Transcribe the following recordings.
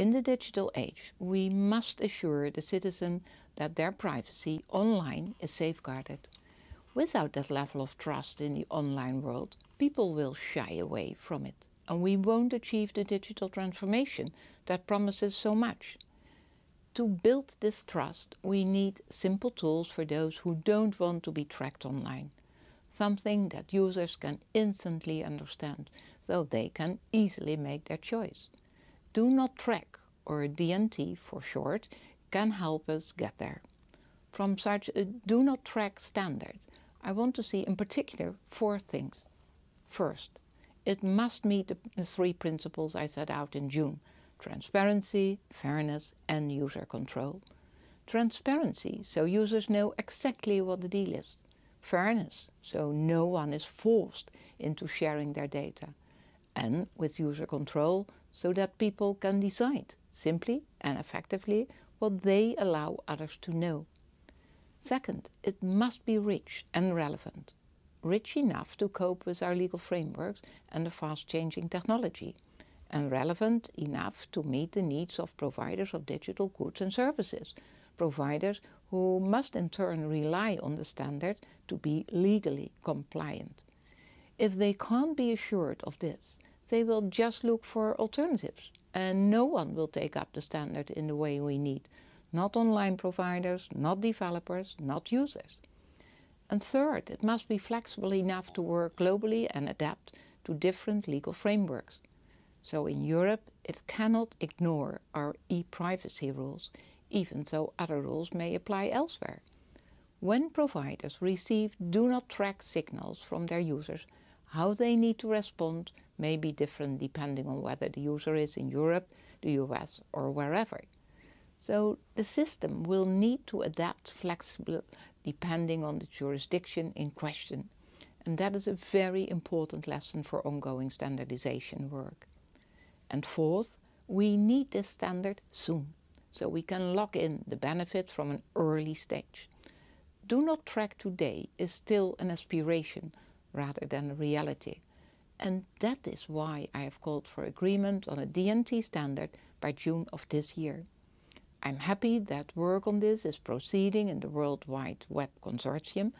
In the digital age, we must assure the citizen that their privacy online is safeguarded. Without that level of trust in the online world, people will shy away from it and we won't achieve the digital transformation that promises so much. To build this trust, we need simple tools for those who don't want to be tracked online. Something that users can instantly understand, so they can easily make their choice. Do Not Track, or DNT for short, can help us get there. From such a Do Not Track standard, I want to see in particular four things. First, it must meet the three principles I set out in June transparency, fairness, and user control. Transparency, so users know exactly what the deal is. Fairness, so no one is forced into sharing their data. And with user control, so that people can decide simply and effectively what they allow others to know. Second, it must be rich and relevant, rich enough to cope with our legal frameworks and the fast changing technology, and relevant enough to meet the needs of providers of digital goods and services, providers who must in turn rely on the standard to be legally compliant. If they can't be assured of this, they will just look for alternatives, and no one will take up the standard in the way we need not online providers, not developers, not users. And third, it must be flexible enough to work globally and adapt to different legal frameworks. So in Europe, it cannot ignore our e-privacy rules, even though other rules may apply elsewhere. When providers receive do not track signals from their users, how they need to respond may be different depending on whether the user is in Europe, the US or wherever. So the system will need to adapt flexibly depending on the jurisdiction in question. And that is a very important lesson for ongoing standardization work. And fourth, we need this standard soon, so we can lock in the benefit from an early stage. Do not track today is still an aspiration rather than a reality. And that is why I have called for agreement on a DNT standard by June of this year. I'm happy that work on this is proceeding in the World Wide Web Consortium,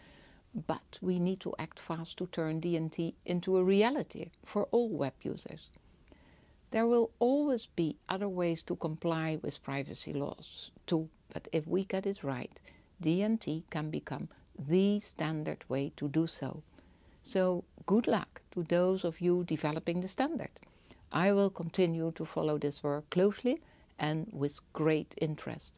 but we need to act fast to turn DNT into a reality for all web users. There will always be other ways to comply with privacy laws too, but if we get it right, DNT can become the standard way to do so. So good luck to those of you developing the standard. I will continue to follow this work closely and with great interest.